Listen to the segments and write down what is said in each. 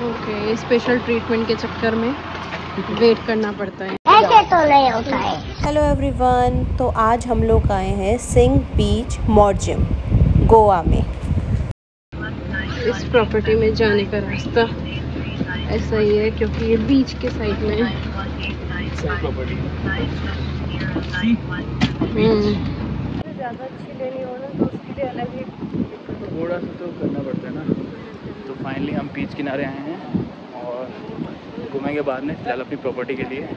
Okay okay, special treatment के चक्कर में वेट करना पड़ता है। ऐसे तो नहीं होता है। हेलो एवरीवन तो आज हम लोग आए हैं सिंह बीच मॉर्जिम गोवा में। इस प्रॉपर्टी में जाने का रास्ता ऐसा ही है क्योंकि ये बीच के साइड में है। हम्म। ज़्यादा अच्छी लेनी हो ना तो उसके लिए अलग ही थोड़ा सा तो करना पड़ता है ना। तो फाइनली हम बीच किनारे आए हैं और घूमेंगे बाद में फ़िलहाल अपनी प्रॉपर्टी के लिए। And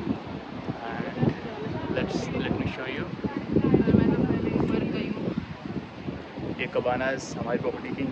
let's let me show you ये कबानाज हमारी प्रॉपर्टी की ही।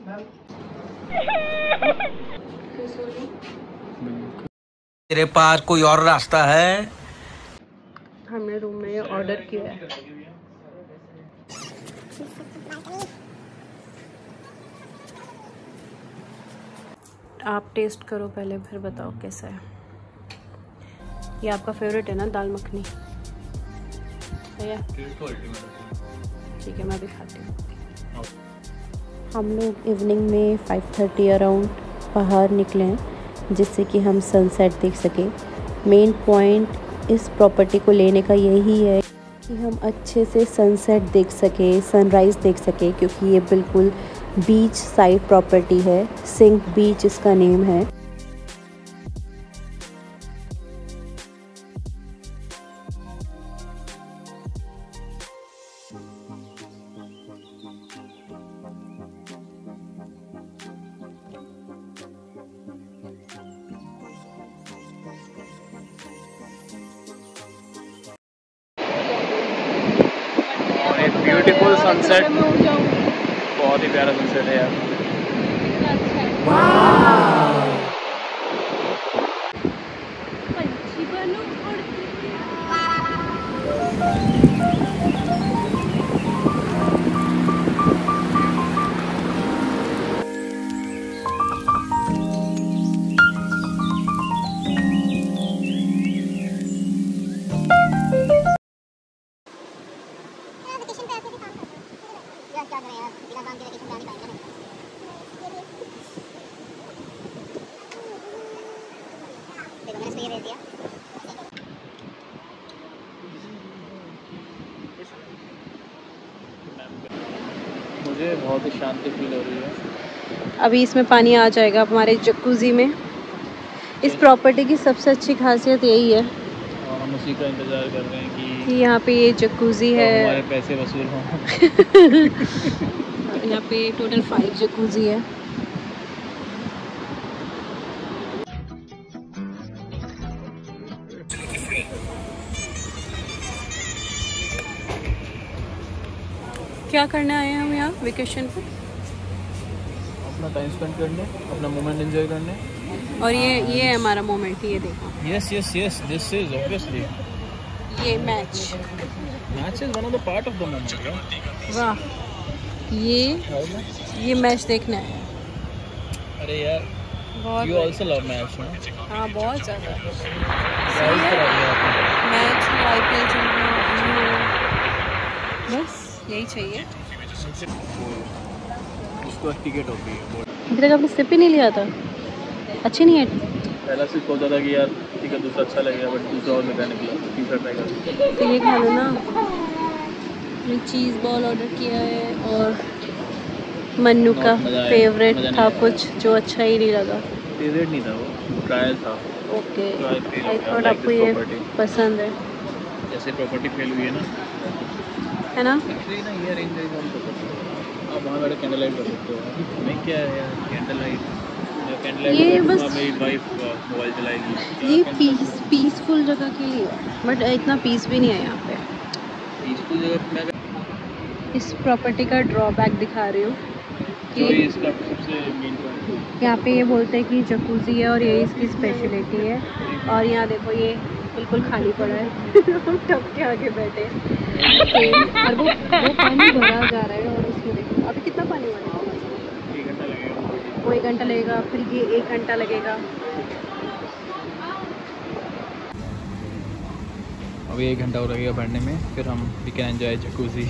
तेरे पास कोई और रास्ता है? हमने रूम में ये ऑर्डर किया है। आप टेस्ट करो पहले फिर बताओ कैसा है। ये आपका फेवरेट है ना दाल मखनी? भैया? ठीक है मैं भी खाती हूँ हम लोग इवनिंग में 5:30 अराउंड बाहर निकले हैं, जिससे कि हम सनसेट देख सकें। मेन पॉइंट इस प्रॉपर्टी को लेने का यही है कि हम अच्छे से सनसेट देख सकें सनराइज़ देख सकें, क्योंकि ये बिल्कुल बीच साइड प्रॉपर्टी है। सिंक बीच इसका नेम है। ब्यूटीफुल सनसेट बहुत ही प्यारा सनसेट है यार। वेकेशन दे दिया मुझे बहुत ही शांति फील हो रही है। अभी इसमें पानी आ जाएगा हमारे जकूजी में। इस प्रॉपर्टी की सबसे अच्छी खासियत यही है और हम उसी का इंतज़ार कर रहे हैं कि कि यहाँ पे ये जकूजी कब हमारे पैसे वसूल हों। यहाँ पे टोटल फाइव जकूजी है। क्या करने आए हैं हम यहाँ वेकेशन पे? अपना टाइम स्पेंड करने अपना मोमेंट एंजॉय करने। और ये ये है हमारा मोमेंट ये देखो। Yes yes yes this is obviously ये match match is one of the part of the moment वाह। ये ये मैच देखना है। अरे यार यू आल्सो लव मैच हाँ बहुत ज़्यादा? मैच एल चल रहा हो बस। यही चाहिए। उसको टिकट होती है अभी तक आपने सिप ही नहीं लिया था? अच्छी नहीं है? पहला सिर्फ़ सोचा था कि यार ठीक है दूसरा अच्छा लगेगा बट दूसरा और बेकार निकला तीसरा ट्राई कर। तो ये खा लो ना। मैंने चीज़ बॉल ऑर्डर किया है और मन्नू का फेवरेट था कुछ जो अच्छा ही नहीं लगा। पीरियड नहीं था वो ट्रायल था। ओके आई थॉट आपको ये पसंद है। जैसे प्रॉपर्टी फेल हुई है ना है ना? ना ये अरेंज अरेंज हम कर सकते आप वहाँ बैठे कैंडल लाइट कर सकते हो। मैं क्या यार कैंडल लाइट कैंडल लाइट ये बस- मेरी वाइफ मोबाइल चलाएगी ये पीस पीसफुल जगह के लिए। बट इतना पीस भी नहीं है यहाँ पे। पीसफुल जगह मैं इस प्रॉपर्टी का ड्रॉबैक दिखा रही हूँ कि यहाँ पे ये बोलते हैं कि जकूज़ी है और यही इसकी स्पेशलिटी है। और यहाँ देखो ये बिल्कुल खाली पड़ा है। हम टब के आगे बैठे और वो वो पानी भरा जा रहा है और उसमें देखो अभी कितना पानी भरा है? एक घंटा लगेगा वो एक घंटा लगेगा फिर ये एक घंटा लगेगा। अभी एक घंटा और लगेगा भरने में फिर हम वी कैन एंजॉय जकूजी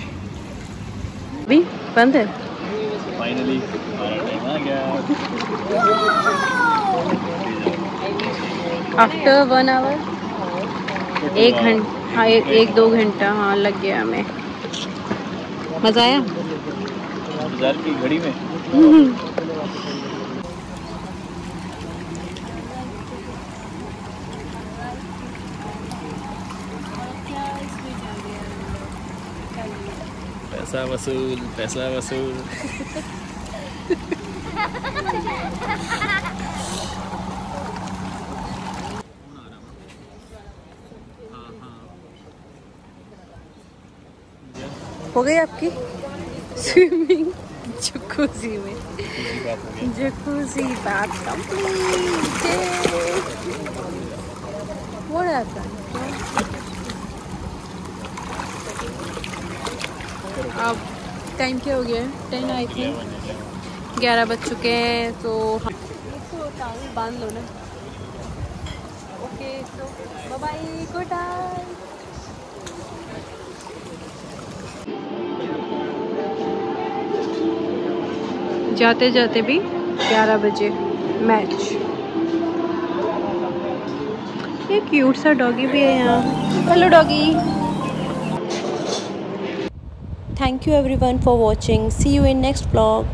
अभी बंद है? फाइनली हमारा टाइम आ गया। आफ्टर वन आवर एक घंटा हाँ एक, एक दो घंटा हाँ लग गया हमें। मज़ा आया? बाज़ार की घड़ी में। पैसा वसूल पैसा वसूल। हो गई आपकी? स्विमिंग जकूजी में. जकूजी बात कंप्लीट व्हाट हैपेंड अब टाइम क्या हो गया? है टेन आई थिंक ग्यारह बज चुके हैं तो हम बाँध लो ना। ओके सो बाय गुड जाते जाते भी 11 बजे मैच ये क्यूट सा डॉगी भी है यहाँ. Hello doggy thank you everyone for watching see you in next blog